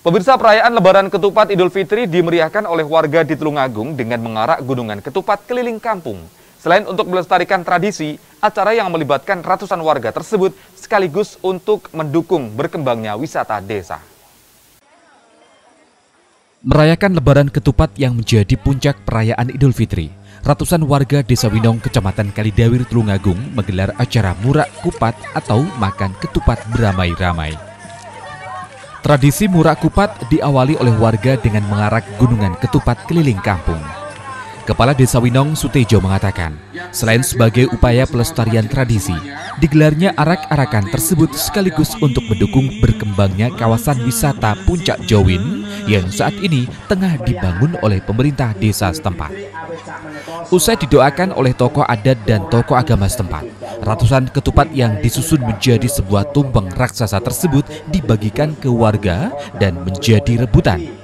Pemirsa perayaan Lebaran Ketupat Idul Fitri dimeriahkan oleh warga di Tulungagung dengan mengarak gunungan ketupat keliling kampung. Selain untuk melestarikan tradisi, acara yang melibatkan ratusan warga tersebut sekaligus untuk mendukung berkembangnya wisata desa. Merayakan Lebaran Ketupat yang menjadi puncak perayaan Idul Fitri, ratusan warga Desa Winong, Kecamatan Kalidawir, Tulungagung menggelar acara murak kupat atau makan ketupat beramai-ramai. Tradisi murak kupat diawali oleh warga dengan mengarak gunungan ketupat keliling kampung. Kepala Desa Winong Sutejo mengatakan, selain sebagai upaya pelestarian tradisi, digelarnya arak-arakan tersebut sekaligus untuk mendukung berkembangnya kawasan wisata Puncak Jowin yang saat ini tengah dibangun oleh pemerintah desa setempat. Usai didoakan oleh tokoh adat dan tokoh agama setempat, ratusan ketupat yang disusun menjadi sebuah tumpeng raksasa tersebut dibagikan ke warga dan menjadi rebutan.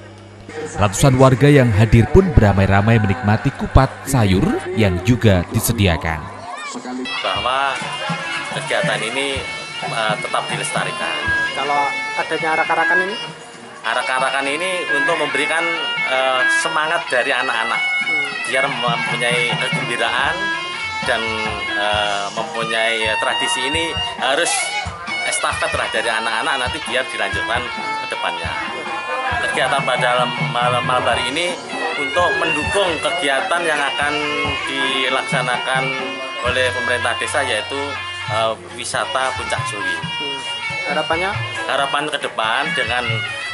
Ratusan warga yang hadir pun beramai-ramai menikmati kupat sayur yang juga disediakan. Bahwa kegiatan ini uh, tetap dilestarikan. Kalau adanya arak-arakan ini? Arak-arakan ini untuk memberikan uh, semangat dari anak-anak hmm. biar mempunyai kegembiraan dan uh, mempunyai tradisi ini harus estafet lah dari anak-anak nanti biar dilanjutkan ke depannya. Kegiatan pada malam, malam hari ini untuk mendukung kegiatan yang akan dilaksanakan oleh pemerintah desa yaitu uh, wisata Puncak. Hmm. Harapannya? Harapan ke depan dengan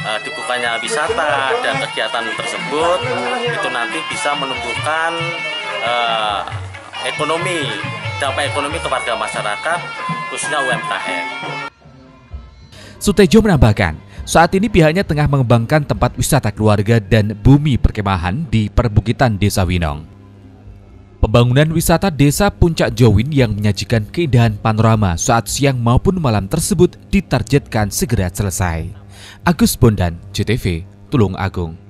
uh, dibukanya wisata dan kegiatan tersebut itu nanti bisa menumbuhkan uh, ekonomi dampak ekonomi kepada masyarakat khususnya UMKM. Sutejo menambahkan, saat ini pihaknya tengah mengembangkan tempat wisata keluarga dan bumi perkemahan di perbukitan Desa Winong. Pembangunan wisata Desa Puncak Jowin yang menyajikan keindahan panorama saat siang maupun malam tersebut ditargetkan segera selesai. Agus Bondan, JTV, Tulung Agung.